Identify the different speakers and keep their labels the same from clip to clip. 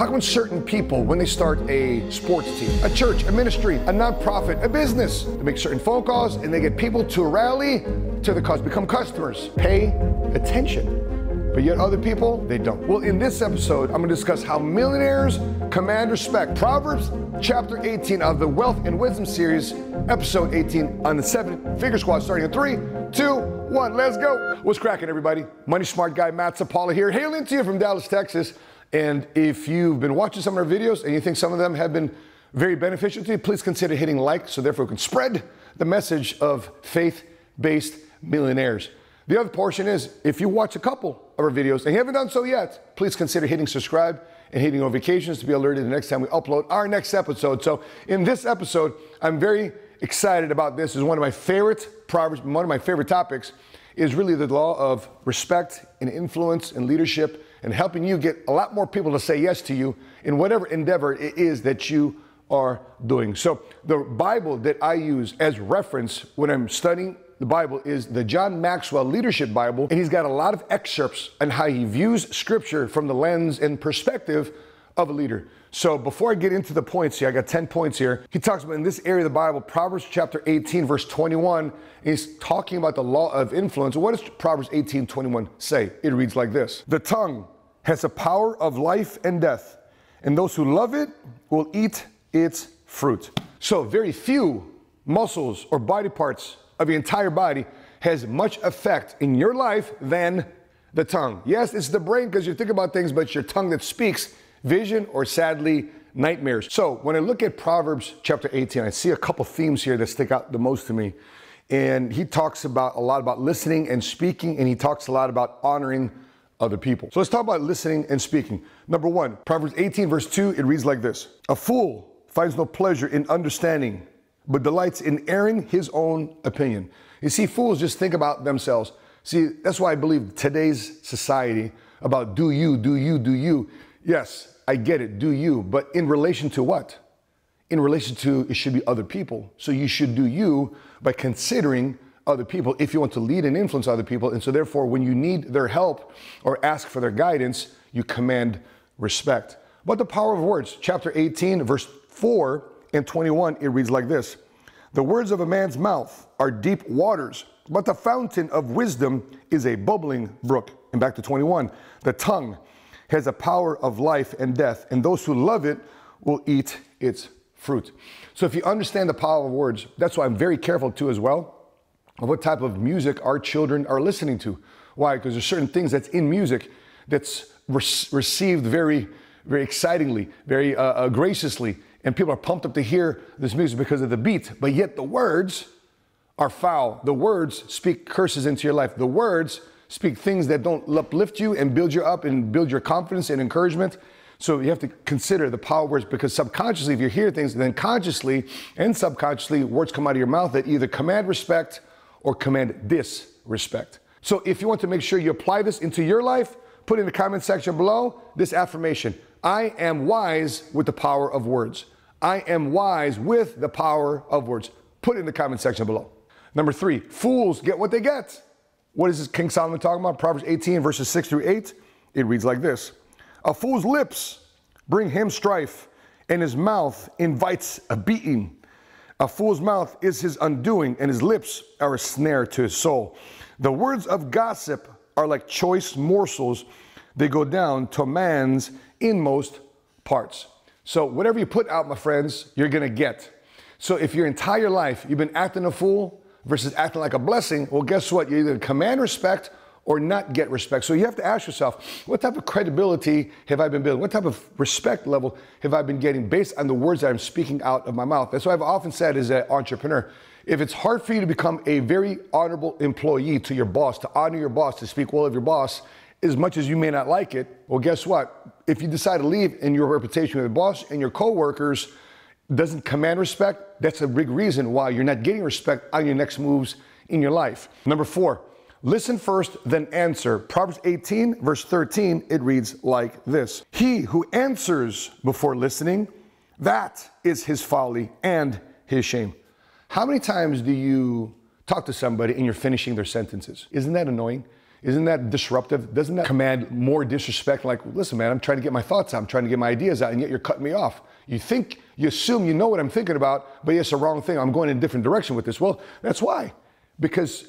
Speaker 1: How come certain people, when they start a sports team, a church, a ministry, a nonprofit, a business, they make certain phone calls and they get people to rally to the cause, become customers, pay attention. But yet other people, they don't. Well, in this episode, I'm gonna discuss how millionaires command respect. Proverbs chapter 18 of the Wealth and Wisdom series, episode 18 on the seven figure squad, starting in three, two, one. Let's go. What's cracking, everybody? Money smart guy Matt Sapaula here, hailing to you from Dallas, Texas. And if you've been watching some of our videos and you think some of them have been very beneficial to you, please consider hitting like so therefore we can spread the message of faith based millionaires. The other portion is if you watch a couple of our videos and you haven't done so yet, please consider hitting subscribe and hitting notifications to be alerted the next time we upload our next episode. So, in this episode, I'm very excited about this. Is one of my favorite proverbs, one of my favorite topics is really the law of respect and influence and leadership and helping you get a lot more people to say yes to you in whatever endeavor it is that you are doing. So, the Bible that I use as reference when I'm studying the Bible is the John Maxwell Leadership Bible, and he's got a lot of excerpts on how he views scripture from the lens and perspective of a leader. So before I get into the points here, I got 10 points here. He talks about in this area of the Bible, Proverbs chapter 18, verse 21, he's talking about the law of influence. What does Proverbs 18, 21 say? It reads like this The tongue has a power of life and death, and those who love it will eat its fruit. So very few muscles or body parts of your entire body has much effect in your life than the tongue. Yes, it's the brain because you think about things, but it's your tongue that speaks vision or sadly nightmares. So when I look at Proverbs chapter 18, I see a couple themes here that stick out the most to me. And he talks about a lot about listening and speaking, and he talks a lot about honoring other people. So let's talk about listening and speaking. Number one, Proverbs 18, verse 2, it reads like this A fool finds no pleasure in understanding but delights in airing his own opinion. You see, fools just think about themselves. See, that's why I believe today's society about do you, do you, do you. Yes, I get it, do you, but in relation to what? In relation to it should be other people. So you should do you by considering other people if you want to lead and influence other people. And so, therefore, when you need their help or ask for their guidance, you command respect. But the power of words, chapter 18, verse 4 and 21, it reads like this The words of a man's mouth are deep waters, but the fountain of wisdom is a bubbling brook. And back to 21, the tongue has a power of life and death, and those who love it will eat its fruit. So if you understand the power of words, that's why I'm very careful too as well of what type of music our children are listening to. Why? Because there's certain things that's in music that's re- received very, very excitingly, very uh, uh, graciously, and people are pumped up to hear this music because of the beat, but yet the words are foul. The words speak curses into your life. The words speak things that don't uplift you and build you up and build your confidence and encouragement. So you have to consider the power words because subconsciously, if you hear things, then consciously and subconsciously, words come out of your mouth that either command respect or command disrespect. So if you want to make sure you apply this into your life, put in the comment section below this affirmation I am wise with the power of words. I am wise with the power of words. Put in the comment section below. Number three, fools get what they get. What is this King Solomon talking about? Proverbs 18, verses 6 through 8. It reads like this A fool's lips bring him strife, and his mouth invites a beating. A fool's mouth is his undoing, and his lips are a snare to his soul. The words of gossip are like choice morsels, they go down to man's inmost parts. So, whatever you put out, my friends, you're gonna get. So, if your entire life you've been acting a fool versus acting like a blessing, well, guess what? You either command respect or not get respect. So, you have to ask yourself, what type of credibility have I been building? What type of respect level have I been getting based on the words that I'm speaking out of my mouth? That's what I've often said as an entrepreneur. If it's hard for you to become a very honorable employee to your boss, to honor your boss, to speak well of your boss, as much as you may not like it, well, guess what? If you decide to leave and your reputation with the boss and your coworkers doesn't command respect, that's a big reason why you're not getting respect on your next moves in your life. Number four, listen first, then answer. Proverbs 18, verse 13, it reads like this He who answers before listening, that is his folly and his shame. How many times do you talk to somebody and you're finishing their sentences? Isn't that annoying? Isn't that disruptive? Doesn't that command more disrespect? Like, listen, man, I'm trying to get my thoughts out. I'm trying to get my ideas out, and yet you're cutting me off. You think, you assume you know what I'm thinking about, but it's the wrong thing. I'm going in a different direction with this. Well, that's why. Because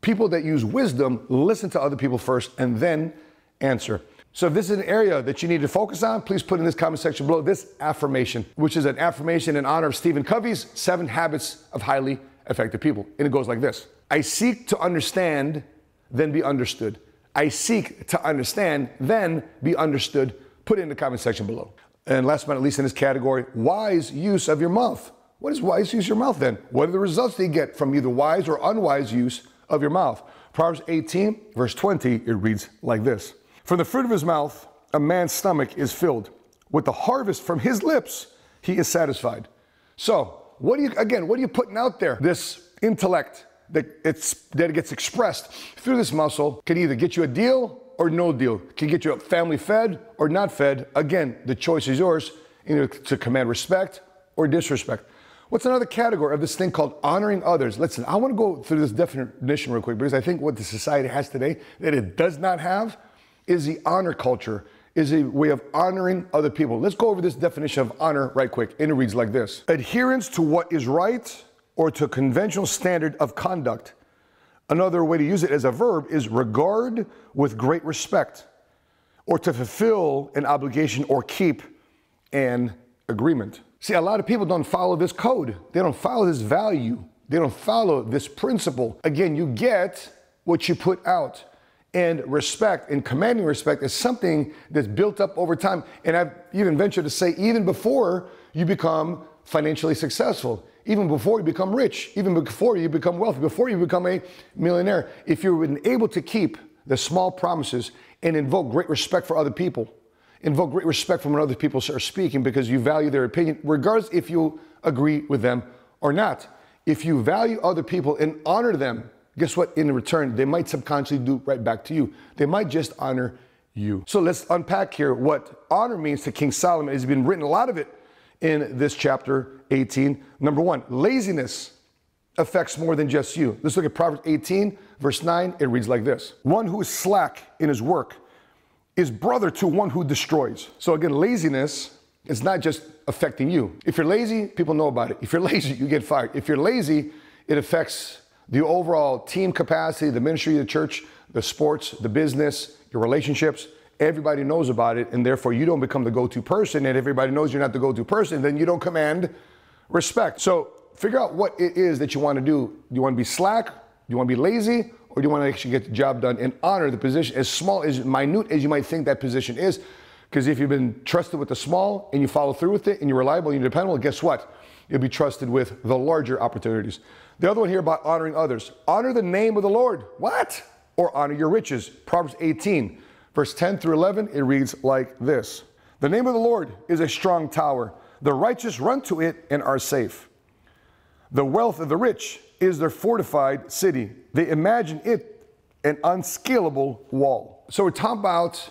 Speaker 1: people that use wisdom listen to other people first and then answer. So if this is an area that you need to focus on, please put in this comment section below this affirmation, which is an affirmation in honor of Stephen Covey's Seven Habits of Highly Effective People. And it goes like this I seek to understand, then be understood. I seek to understand, then be understood. Put it in the comment section below. And last but not least in this category, wise use of your mouth. What is wise use of your mouth then? What are the results they get from either wise or unwise use of your mouth? Proverbs 18, verse 20, it reads like this From the fruit of his mouth, a man's stomach is filled. With the harvest from his lips, he is satisfied. So, what do you, again, what are you putting out there? This intellect that, it's, that it gets expressed through this muscle can either get you a deal or no deal, can get you family fed or not fed. Again, the choice is yours either to command respect or disrespect. What's another category of this thing called honoring others? Listen, I want to go through this definition real quick because I think what the society has today that it does not have is the honor culture, is a way of honoring other people. Let's go over this definition of honor right quick. And it reads like this adherence to what is right or to conventional standard of conduct. Another way to use it as a verb is regard with great respect or to fulfill an obligation or keep an agreement. See, a lot of people don't follow this code. They don't follow this value. They don't follow this principle. Again, you get what you put out. And respect and commanding respect is something that's built up over time. And I've even ventured to say, even before you become financially successful, even before you become rich, even before you become wealthy, before you become a millionaire, if you've been able to keep the small promises and invoke great respect for other people, invoke great respect from when other people are speaking because you value their opinion, regardless if you agree with them or not. If you value other people and honor them, guess what? In return, they might subconsciously do right back to you. They might just honor you. So let's unpack here what honor means to King Solomon. It's been written a lot of it in this chapter 18. Number one, laziness affects more than just you. Let's look at Proverbs 18, verse 9. It reads like this One who is slack in his work is brother to one who destroys. So again, laziness is not just affecting you. If you're lazy, people know about it. If you're lazy, you get fired. If you're lazy, it affects the overall team capacity, the ministry, of the church, the sports, the business, your relationships. Everybody knows about it, and therefore you don't become the go to person. And everybody knows you're not the go to person, then you don't command respect. So figure out what it is that you want to do. Do you want to be slack? Do you want to be lazy? or do you want to actually get the job done and honor the position as small, as minute as you might think that position is? Because if you've been trusted with the small and you follow through with it and you're reliable and you're dependable, guess what? You'll be trusted with the larger opportunities. The other one here about honoring others. Honor the name of the Lord. What? Or honor your riches. Proverbs 18, verse 10 through 11, it reads like this The name of the Lord is a strong tower. The righteous run to it and are safe. The wealth of the rich is their fortified city. They imagine it an unscalable wall. So we're talking about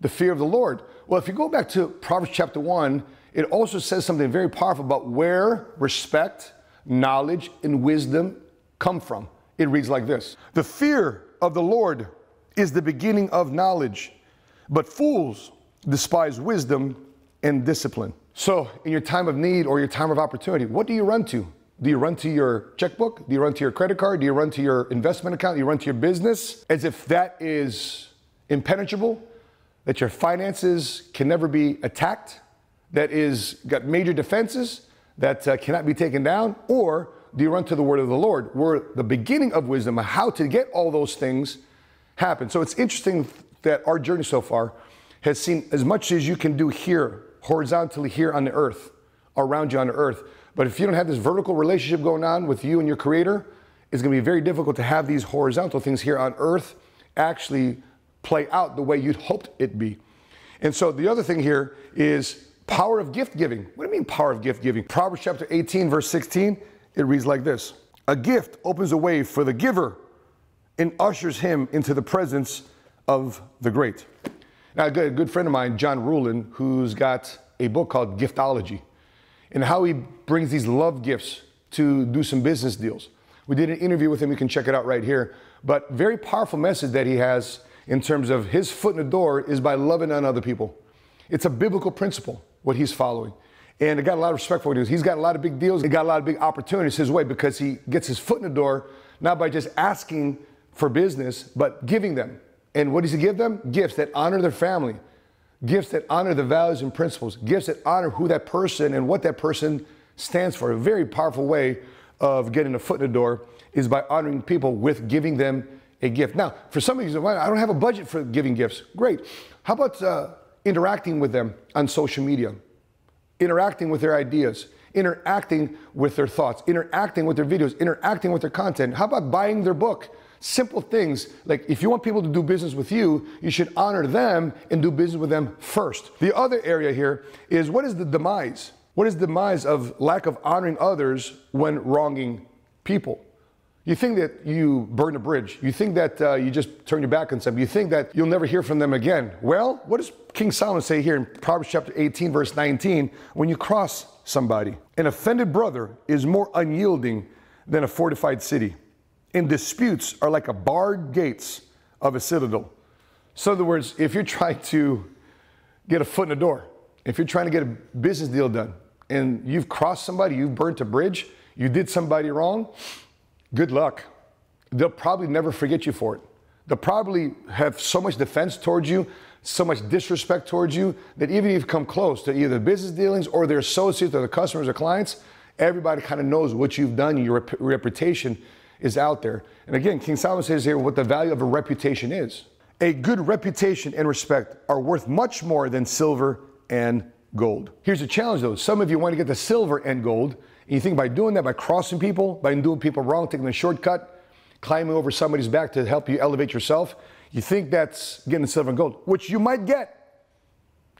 Speaker 1: the fear of the Lord. Well, if you go back to Proverbs chapter 1, it also says something very powerful about where respect, knowledge, and wisdom come from. It reads like this The fear of the Lord is the beginning of knowledge, but fools despise wisdom and discipline. So, in your time of need or your time of opportunity, what do you run to? Do you run to your checkbook? Do you run to your credit card? Do you run to your investment account? Do you run to your business? As if that is impenetrable, that your finances can never be attacked, that is got major defenses that uh, cannot be taken down? Or do you run to the word of the Lord, where the beginning of wisdom, how to get all those things happen? So it's interesting that our journey so far has seen as much as you can do here, horizontally here on the earth, around you on the earth but if you don't have this vertical relationship going on with you and your creator, it's going to be very difficult to have these horizontal things here on earth actually play out the way you'd hoped it be. And so the other thing here is power of gift giving. What do you mean power of gift giving? Proverbs chapter 18 verse 16, it reads like this. A gift opens a way for the giver and ushers him into the presence of the great. Now, a good, a good friend of mine, John Ruhlin, who's got a book called Giftology and how he brings these love gifts to do some business deals. We did an interview with him. You can check it out right here. But very powerful message that he has in terms of his foot in the door is by loving on other people. It's a biblical principle, what he's following. And I got a lot of respect for what he does. He's got a lot of big deals. He got a lot of big opportunities his way because he gets his foot in the door, not by just asking for business, but giving them. And what does he give them? Gifts that honor their family, gifts that honor the values and principles, gifts that honor who that person and what that person stands for. A very powerful way of getting a foot in the door is by honoring people with giving them a gift. Now, for some of you, I don't have a budget for giving gifts. Great. How about uh, interacting with them on social media, interacting with their ideas, interacting with their thoughts, interacting with their videos, interacting with their content? How about buying their book? Simple things like if you want people to do business with you, you should honor them and do business with them first. The other area here is what is the demise? What is the demise of lack of honoring others when wronging people? You think that you burn a bridge. You think that uh, you just turn your back on somebody. You think that you'll never hear from them again. Well, what does King Solomon say here in Proverbs chapter 18, verse 19? When you cross somebody, an offended brother is more unyielding than a fortified city and disputes are like a barred gates of a citadel. So, in other words, if you're trying to get a foot in the door, if you're trying to get a business deal done, and you've crossed somebody, you've burnt a bridge, you did somebody wrong, good luck. They'll probably never forget you for it. They'll probably have so much defense towards you, so much disrespect towards you, that even if you've come close to either business dealings or their associates or the customers or clients, everybody kind of knows what you've done, your rep- reputation is out there. And again, King Solomon says here what the value of a reputation is. A good reputation and respect are worth much more than silver and gold. Here's a challenge though. Some of you want to get the silver and gold, and you think by doing that, by crossing people, by doing people wrong, taking the shortcut, climbing over somebody's back to help you elevate yourself, you think that's getting silver and gold, which you might get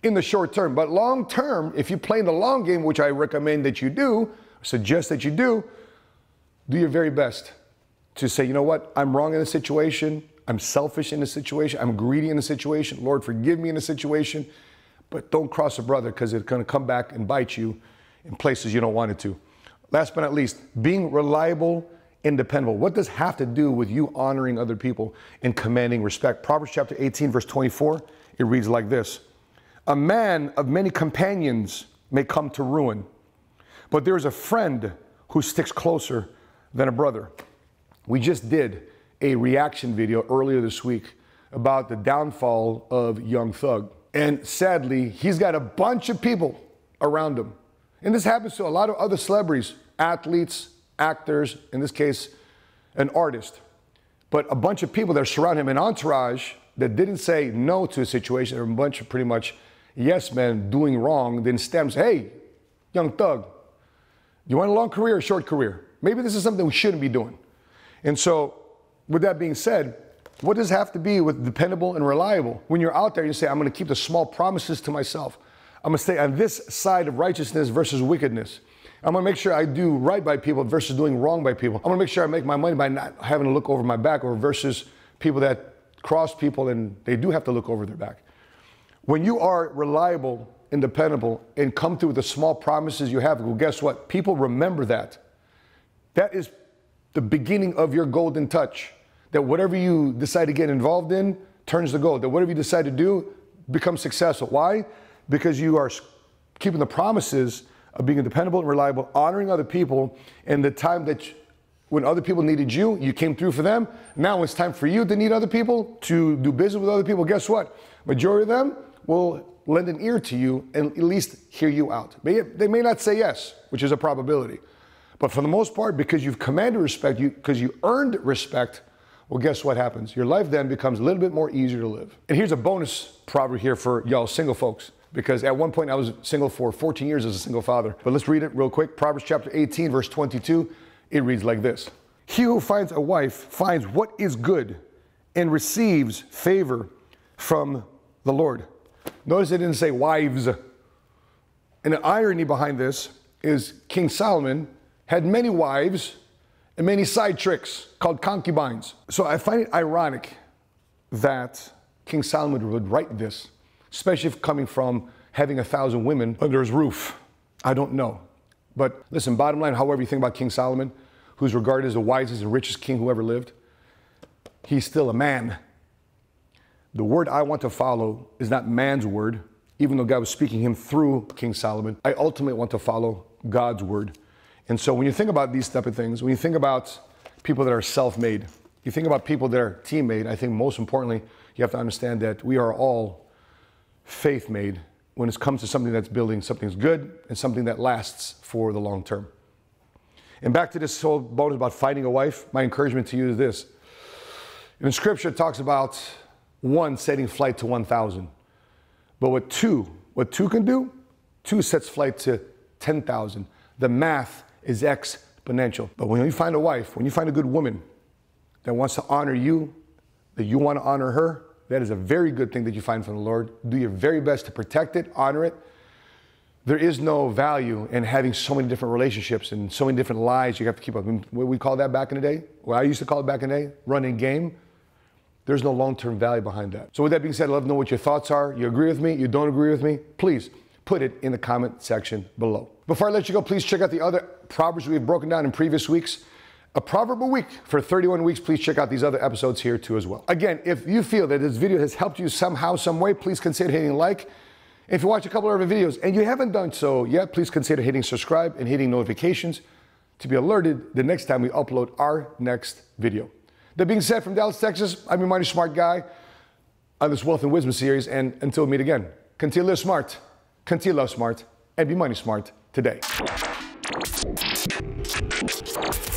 Speaker 1: in the short term. But long term, if you play in the long game, which I recommend that you do, suggest that you do, do your very best to say, you know what, I'm wrong in a situation, I'm selfish in a situation, I'm greedy in a situation, Lord, forgive me in a situation, but don't cross a brother because it's going to come back and bite you in places you don't want it to. Last but not least, being reliable and dependable. What does have to do with you honoring other people and commanding respect? Proverbs chapter 18, verse 24, it reads like this A man of many companions may come to ruin, but there is a friend who sticks closer than a brother. We just did a reaction video earlier this week about the downfall of Young Thug. And sadly, he's got a bunch of people around him. And this happens to a lot of other celebrities, athletes, actors, in this case, an artist. But a bunch of people that surround him, an entourage that didn't say no to a situation, or a bunch of pretty much yes men doing wrong, then stems, hey, young thug, you want a long career or a short career? Maybe this is something we shouldn't be doing. And so, with that being said, what does it have to be with dependable and reliable? When you're out there, you say, I'm going to keep the small promises to myself. I'm going to stay on this side of righteousness versus wickedness. I'm going to make sure I do right by people versus doing wrong by people. I'm going to make sure I make my money by not having to look over my back or versus people that cross people and they do have to look over their back. When you are reliable and dependable and come through with the small promises you have, well, guess what? People remember that. That is the beginning of your golden touch. That whatever you decide to get involved in turns to gold. That whatever you decide to do becomes successful. Why? Because you are keeping the promises of being dependable and reliable, honoring other people, and the time that you, when other people needed you, you came through for them. Now it's time for you to need other people, to do business with other people. Guess what? Majority of them will lend an ear to you and at least hear you out. They may not say yes, which is a probability. But for the most part, because you've commanded respect, you because you earned respect, well, guess what happens? Your life then becomes a little bit more easier to live. And here's a bonus proverb here for y'all single folks, because at one point I was single for 14 years as a single father. But let's read it real quick. Proverbs chapter 18, verse 22. It reads like this He who finds a wife finds what is good and receives favor from the Lord. Notice it didn't say wives. And the irony behind this is King Solomon had many wives and many side tricks called concubines. So I find it ironic that King Solomon would write this, especially if coming from having a thousand women under his roof. I don't know. But listen, bottom line, however you think about King Solomon, who's regarded as the wisest and richest king who ever lived, he's still a man. The word I want to follow is not man's word, even though God was speaking him through King Solomon. I ultimately want to follow God's word. And so when you think about these type of things, when you think about people that are self-made, you think about people that are team-made, I think most importantly, you have to understand that we are all faith-made when it comes to something that's building something that's good and something that lasts for the long term. And back to this whole bonus about finding a wife, my encouragement to you is this. In scripture, it talks about one setting flight to 1,000. But what two, what two can do, two sets flight to 10,000. The math is exponential. But when you find a wife, when you find a good woman that wants to honor you, that you want to honor her, that is a very good thing that you find from the Lord. Do your very best to protect it, honor it. There is no value in having so many different relationships and so many different lies you have to keep up. What we call that back in the day, what I used to call it back in the day, running game. There's no long term value behind that. So, with that being said, I'd love to know what your thoughts are. You agree with me? You don't agree with me? Please put it in the comment section below. Before I let you go, please check out the other Proverbs we've broken down in previous weeks. A proverb a week for 31 weeks. Please check out these other episodes here too as well. Again, if you feel that this video has helped you somehow, some way, please consider hitting like. If you watch a couple of our videos and you haven't done so yet, please consider hitting subscribe and hitting notifications to be alerted the next time we upload our next video. That being said, from Dallas, Texas, I'm your money smart guy on this Wealth and Wisdom series. And until we meet again, continue to live smart, continue to love smart, and be money smart today. Thank you.